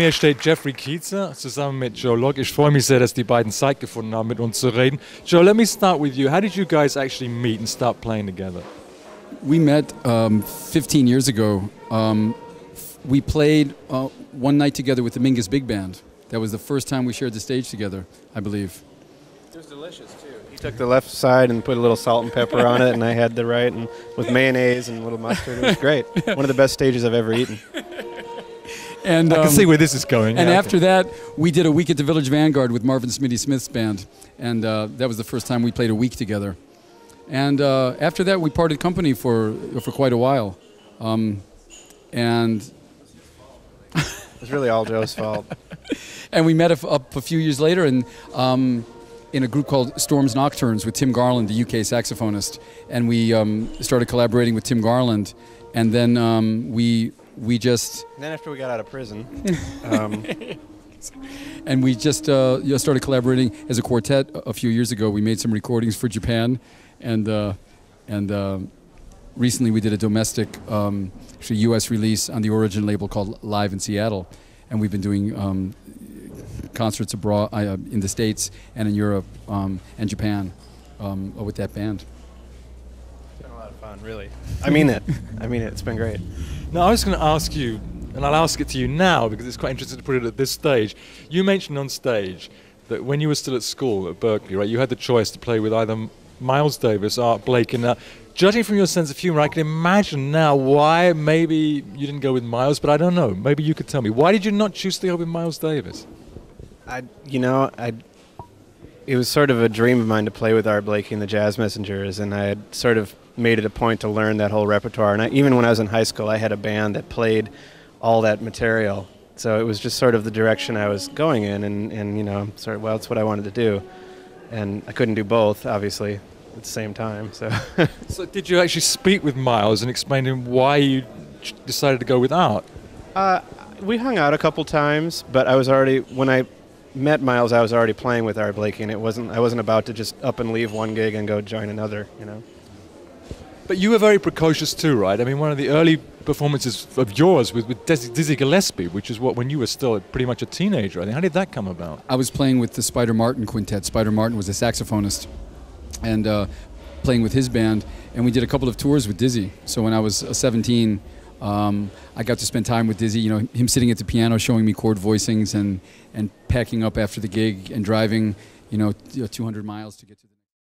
mir steht Geoffrey Keezer zusammen mit Joe Locke. Ich freue mich sehr, dass die beiden Zeit gefunden haben, mit uns zu reden. Joe, let me start with you. How did you guys actually meet and start playing together? We met um, 15 years ago. Um, we played uh, one night together with the Mingus Big Band. That was the first time we shared the stage together, I believe. It was delicious too. He took the left side and put a little salt and pepper on it, and I had the right, and with mayonnaise and a little mustard. It was great. One of the best stages I've ever eaten. And I can um, see where this is going. And yeah, after that, we did a week at the Village Vanguard with Marvin Smitty Smith's band, and uh, that was the first time we played a week together. And uh, after that, we parted company for for quite a while, um, and It was really all Joe's fault. and we met up a few years later and um, in a group called Storms Nocturnes with Tim Garland, the UK saxophonist, and we um, started collaborating with Tim Garland, and then um, we we just And then after we got out of prison, um, and we just uh, you know, started collaborating as a quartet a- few years ago. We made some recordings for Japan, and uh, and uh, recently we did a domestic, um, actually U.S. release on the Origin label called Live in Seattle, and we've been doing um, concerts abroad uh, in the states and in Europe um, and Japan um, with that band. it's been a lot of fun, really. I mean it. I mean it. It's been great. Now, I was going to ask you, and I'll ask it to you now because it's quite interesting to put it at this stage. You mentioned on stage that when you were still at school at Berklee, right, you had the choice to play with either Miles Davis, Art Blakey, and uh, judging from your sense of humor, I can imagine now why maybe you didn't go with Miles, but I don't know. Maybe you could tell me. Why did you not choose to go with Miles Davis? I, you know, I. It was sort of a dream of mine to play with Art Blakey and the Jazz Messengers, and I had sort of made it a point to learn that whole repertoire. And I, even when I was in high school, I had a band that played all that material. So it was just sort of the direction I was going in, and, and you know, sort of, well, that's what I wanted to do. And I couldn't do both, obviously, at the same time. So So, did you actually speak with Miles and explain to him why you decided to go with Art? Uh, we hung out a couple times, but I was already when I met Miles, I was already playing with Art Blakey, and it wasn't I wasn't about to just up and leave one gig and go join another. You know. But you were very precocious too, right? I mean, one of the early performances of yours with Dizzy, Dizzy Gillespie, which is what when you were still pretty much a teenager. I think. How did that come about? I was playing with the Spider Martin Quintet. Spider Martin was a saxophonist, and uh, playing with his band, and we did a couple of tours with Dizzy. So when I was uh, 17, um, I got to spend time with Dizzy. You know, him sitting at the piano, showing me chord voicings, and and packing up after the gig and driving, you know, 200 miles to get to.